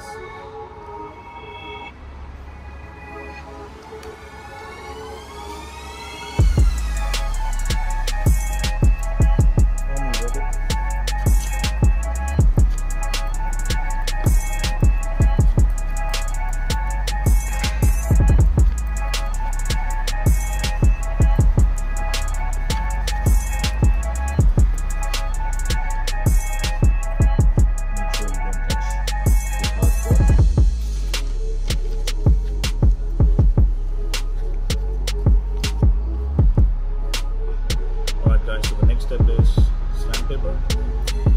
Thanks. newspaper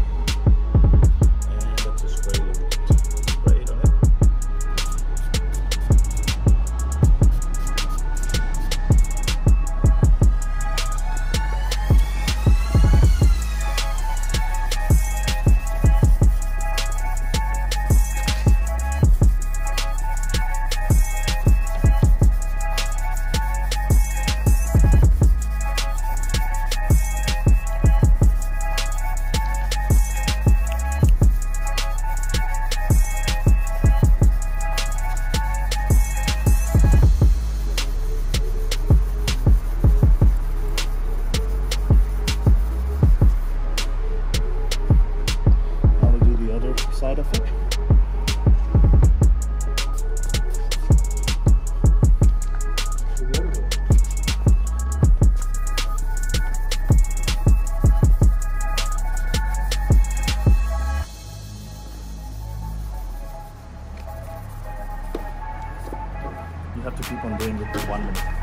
side of it. You have to keep on doing it for one minute.